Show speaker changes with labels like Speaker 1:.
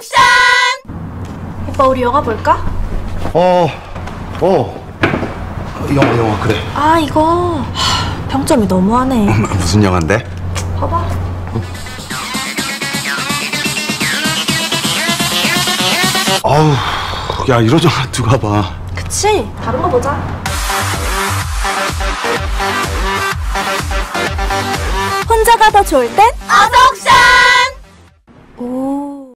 Speaker 1: 옵션! 오빠 우리 영화 볼까?
Speaker 2: 어, 어. 영화, 영화, 그래.
Speaker 1: 아 이거 하, 평점이 너무하네 음,
Speaker 2: 무슨 영화인데?
Speaker 1: 봐봐
Speaker 2: 아우, 야, 이러잖아 누가 봐.
Speaker 1: 그치? 다른 거 보자 혼자가 더 좋을 땐 어석션